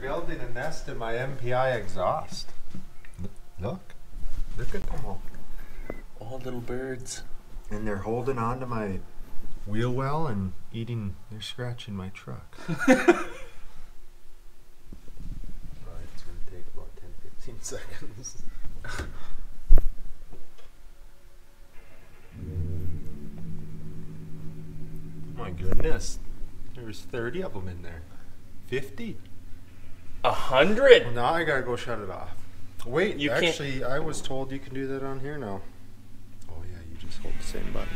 building a nest in my MPI exhaust. Look. Look at them all. All little birds. And they're holding on to my wheel well and eating, they're scratching my truck. It's gonna take about 10 15 seconds. my goodness. There's 30 of them in there. 50. A hundred? Well, now I gotta go shut it off. Wait, You can't- actually, I was told you can do that on here now. Oh yeah, you just hold the same button.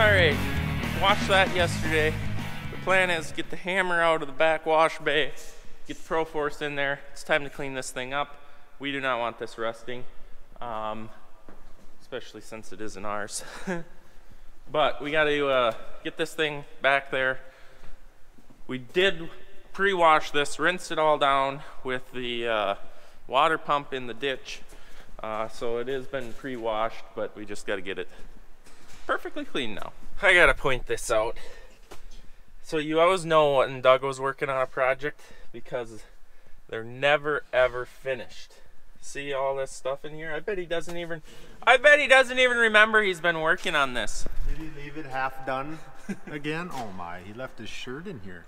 All right, watched that yesterday. The plan is get the hammer out of the back wash bay, get the ProForce in there. It's time to clean this thing up. We do not want this rusting, um, especially since it isn't ours. but we got to uh, get this thing back there. We did pre-wash this, rinsed it all down with the uh, water pump in the ditch. Uh, so it has been pre-washed, but we just got to get it perfectly clean now. I gotta point this out. So you always know when Doug was working on a project because they're never ever finished. See all this stuff in here? I bet he doesn't even I bet he doesn't even remember he's been working on this. Did he leave it half done again? Oh my, he left his shirt in here.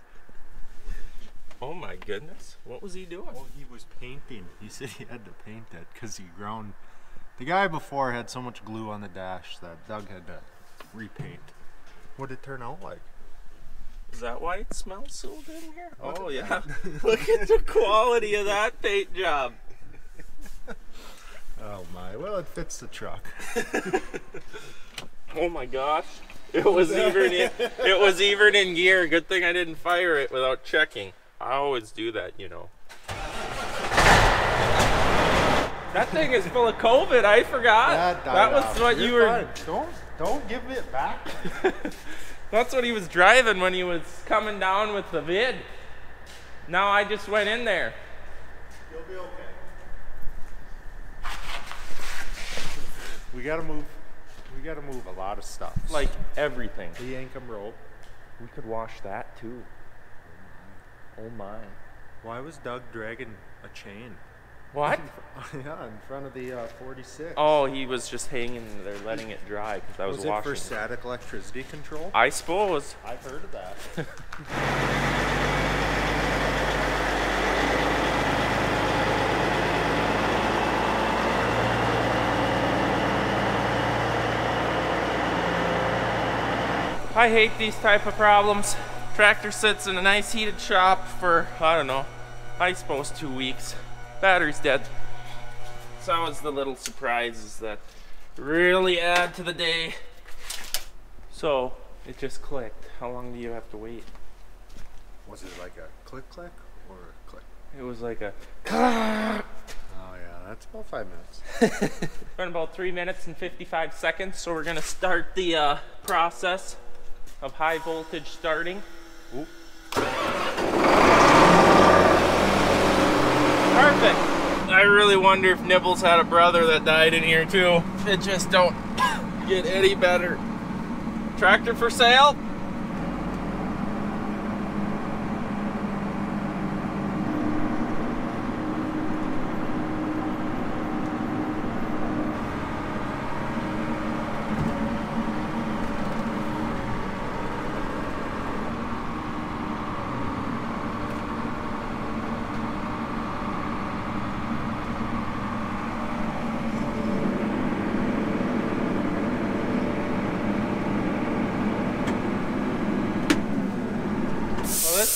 Oh my goodness. What was he doing? Oh, he was painting. He said he had to paint it because he ground. The guy before had so much glue on the dash that Doug had to repaint. What did it turn out like? Is that why it smells so good in here? Look Oh yeah. Look at the quality of that paint job. Oh my, well it fits the truck. Oh my gosh. It was even in, it was even in gear. Good thing I didn't fire it without checking. I always do that, you know. That thing is full of COVID. I forgot. That, was what you were. Don't don't give it back. That's what he was driving when he was coming down with the vid. Now I just went in there. You'll be okay. We gotta move. We gotta move a lot of stuff. Like everything. the Yankum rope. We could wash that too. Oh my. Oh Why was Doug dragging a chain? What? yeah, in front of the uh, 46. Oh, he was just hanging there, letting it dry because I was, was it for static electricity control? I suppose. I've heard of that. I hate these type of problems. Tractor sits in a nice heated shop for, I don't know, I suppose two weeks. Battery's dead. So that was the little surprises that really add to the day. So it just clicked. How long do you have to wait? Was it like a click click or a click? It was like a Oh yeah, that's about five minutes. Been about three minutes and 55 seconds, so we're gonna start the uh, process of high voltage starting. Oop. Perfect. I really wonder if Nibbles had a brother that died in here too. It just don't get any better. Tractor for sale?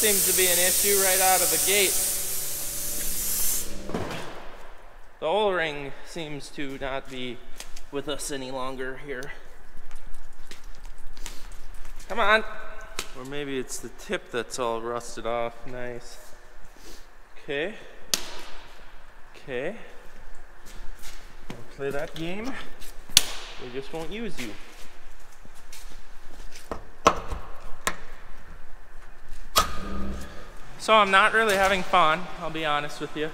Seems to be an issue right out of the gate. The O-ring seems to not be with us any longer here. Come on. Or maybe it's the tip that's all rusted off. Nice. Okay. Okay. play that game. We just won't use you. So I'm not really having fun, I'll be honest with you.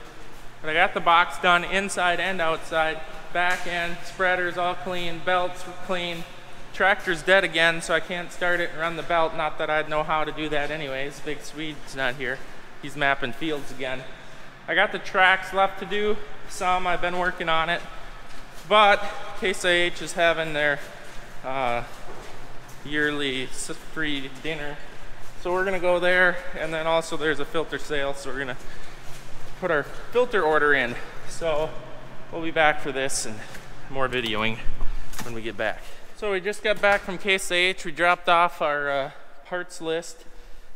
But I got the box done inside and outside. Back end, spreaders all clean, belts clean. Tractor's dead again, so I can't start it and run the belt. Not that I'd know how to do that anyways. Big Swede's not here. He's mapping fields again. I got the tracks left to do. Some, I've been working on it. But IH is having their uh, yearly free dinner so we're gonna go there and then also there's a filter sale. So we're gonna put our filter order in. So we'll be back for this and more videoing when we get back. So we just got back from IH. We dropped off our uh, parts list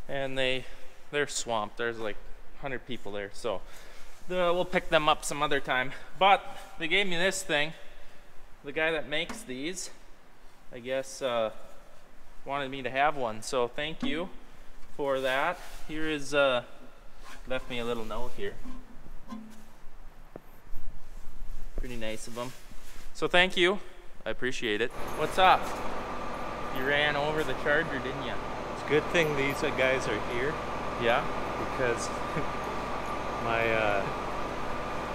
and they, they're swamped. There's like 100 people there. So the, we'll pick them up some other time. But they gave me this thing. The guy that makes these, I guess, uh, wanted me to have one. So thank you for that. Here is, uh, left me a little note here. Pretty nice of them. So thank you. I appreciate it. What's up? You ran over the charger, didn't you? It's a good thing these guys are here. Yeah? Because my, uh,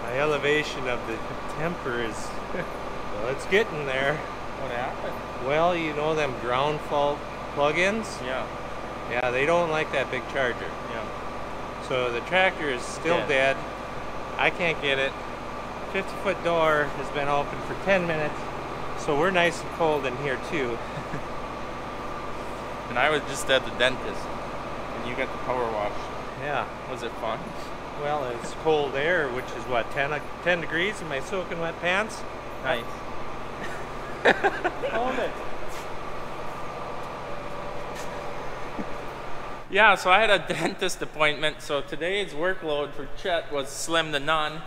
my elevation of the temper is, well, it's getting there. What happened? Well, you know them ground fault plugins? Yeah. Yeah, they don't like that big charger. Yeah. So the tractor is still dead. I can't get it. 50 foot door has been open for 10 minutes. So we're nice and cold in here too. and I was just at the dentist and you got the power wash. Yeah. Was it fun? Well, it's cold air, which is what, 10, uh, 10 degrees in my soaking wet pants? Nice. Hold it. Yeah, so I had a dentist appointment. So today's workload for Chet was slim to none.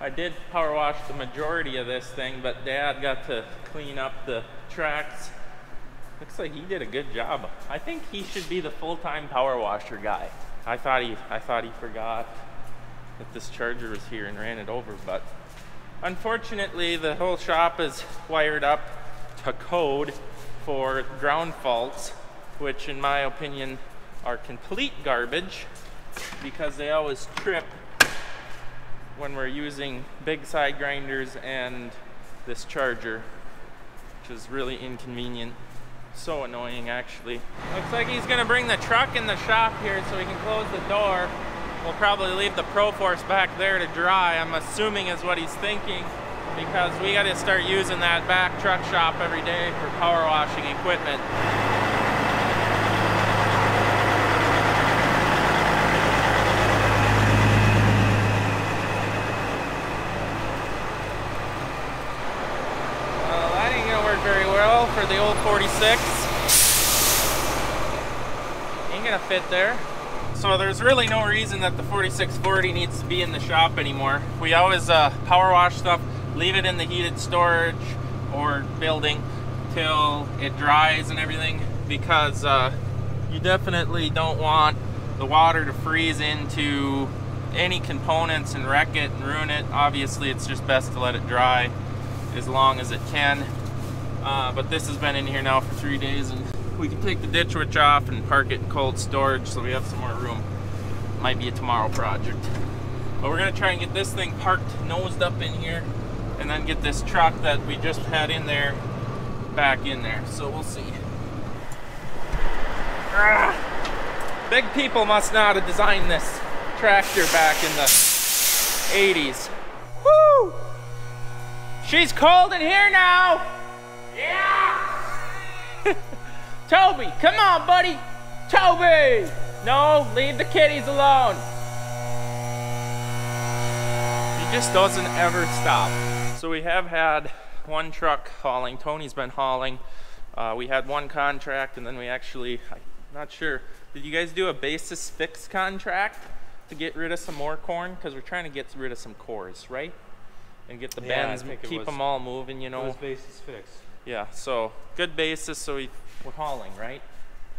I did power wash the majority of this thing, but Dad got to clean up the tracks. Looks like he did a good job. I think he should be the full-time power washer guy. I thought he, I thought he forgot that this charger was here and ran it over, but unfortunately the whole shop is wired up to code for ground faults, which in my opinion are complete garbage because they always trip when we're using big side grinders and this charger, which is really inconvenient. So annoying actually. Looks like he's gonna bring the truck in the shop here so we can close the door. We'll probably leave the Proforce back there to dry, I'm assuming is what he's thinking because we gotta start using that back truck shop every day for power washing equipment. for the old 46. Ain't gonna fit there. So there's really no reason that the 4640 needs to be in the shop anymore. We always uh, power wash stuff, leave it in the heated storage or building till it dries and everything because uh, you definitely don't want the water to freeze into any components and wreck it and ruin it. Obviously it's just best to let it dry as long as it can. Uh, but this has been in here now for three days and we can take the ditch witch off and park it in cold storage so we have some more room. Might be a tomorrow project. But we're gonna try and get this thing parked nosed up in here and then get this truck that we just had in there back in there. So we'll see. Ah, big people must not have designed this tractor back in the 80s. Woo! She's cold in here now! Yeah! Toby, come on, buddy! Toby! No, leave the kitties alone. He just doesn't ever stop. So we have had one truck hauling. Tony's been hauling. Uh, we had one contract and then we actually, I'm not sure, did you guys do a basis fix contract to get rid of some more corn? Because we're trying to get rid of some cores, right? And get the yeah, bends, keep was, them all moving, you know. It was basis fix. Yeah, so good basis, so we, we're hauling, right?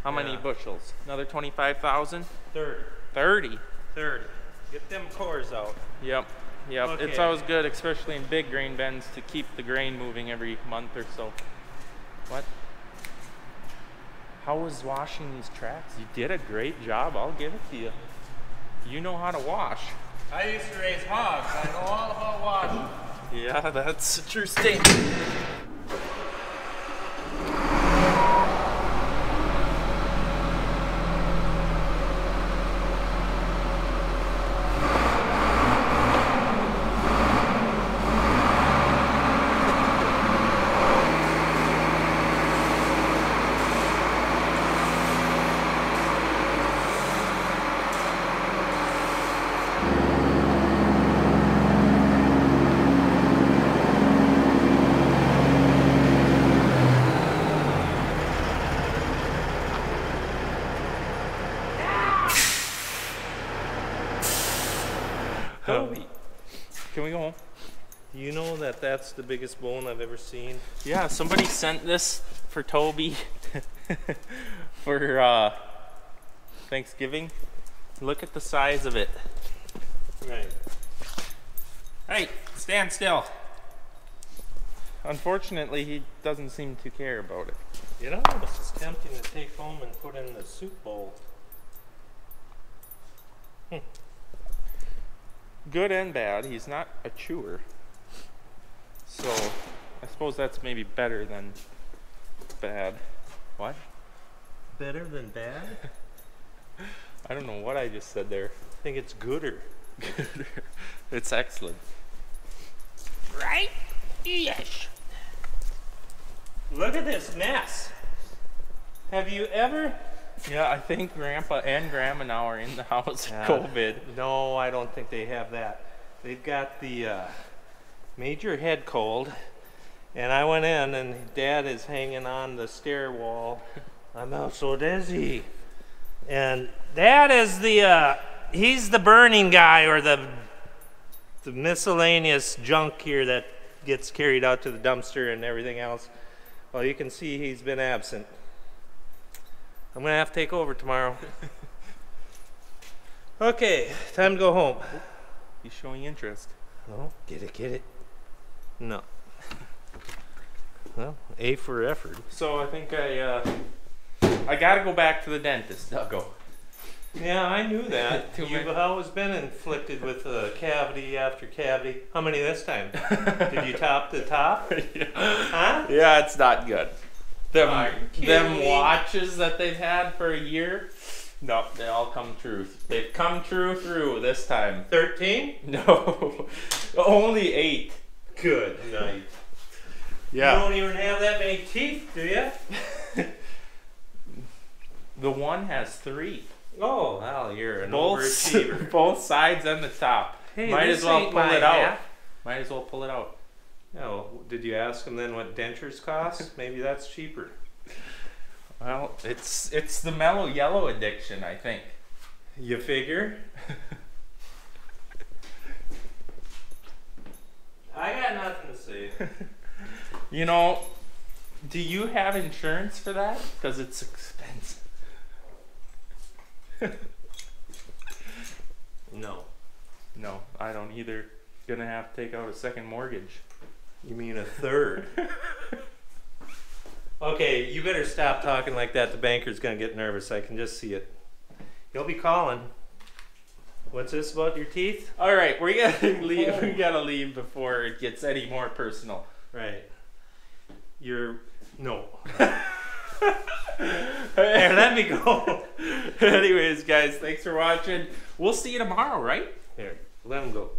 How yeah. many bushels? Another 25,000? 30. 30? 30. Get them cores out. Yep. Yep. It's always good, especially in big grain bins, to keep the grain moving every month or so. What? How was washing these tracks? You did a great job. I'll give it to you. You know how to wash. I used to raise hogs. I know all about washing. Yeah, that's a true statement. Toby, can we go home? You know that that's the biggest bone I've ever seen. Yeah, somebody sent this for Toby for uh, Thanksgiving. Look at the size of it. Right. Hey, stand still. Unfortunately, he doesn't seem to care about it. You know, this is tempting to take home and put in the soup bowl. Good and bad. He's not a chewer. So, I suppose that's maybe better than bad. What? Better than bad? I don't know what I just said there. I think it's gooder. gooder. it's excellent. Right? Yes. Look at this mess. Have you ever? Yeah, I think Grandpa and Grandma now are in the house with Yeah. COVID. No, I don't think they have that. They've got the uh, major head cold, and I went in, and Dad is hanging on the stair wall. I'm out so dizzy, and Dad is the uh, he's the burning guy or the the miscellaneous junk here that gets carried out to the dumpster and everything else. Well, you can see he's been absent. I'm gonna have to take over tomorrow. okay, time to go home. He's showing interest. Oh, get it, get it. No. Well, A for effort. So I think I uh, I gotta go back to the dentist, Dougo. Yeah, I knew that. You've many- always been inflicted with uh, cavity after cavity. How many this time? Did you top the top? Huh? Yeah, it's not good. Them, them watches that they've had for a year, no, they all come true. They've come true through this time. 13? No, only eight. Good night. Yeah. You don't even have that many teeth, do you? The one has three. Oh, well, you're an Both, overachiever. both sides and the top. Hey, Might this as well ain't pull my it out. hat. Might as well pull it out. Oh, did you ask him then what dentures cost? Maybe that's cheaper. Well, it's it's the mellow yellow addiction, I think. You figure? I got nothing to say. You know, do you have insurance for that? Because it's expensive. No. No, I don't either. Gonna have to take out a second mortgage. You mean a third? okay, you better stop talking like that. The banker's gonna get nervous. I can just see it. He'll be calling. What's this about your teeth? All right, we gotta leave. We gotta leave before it gets any more personal. Right. You're no. There, let me go. Anyways, guys, thanks for watching. We'll see you tomorrow, right? Here, let him go.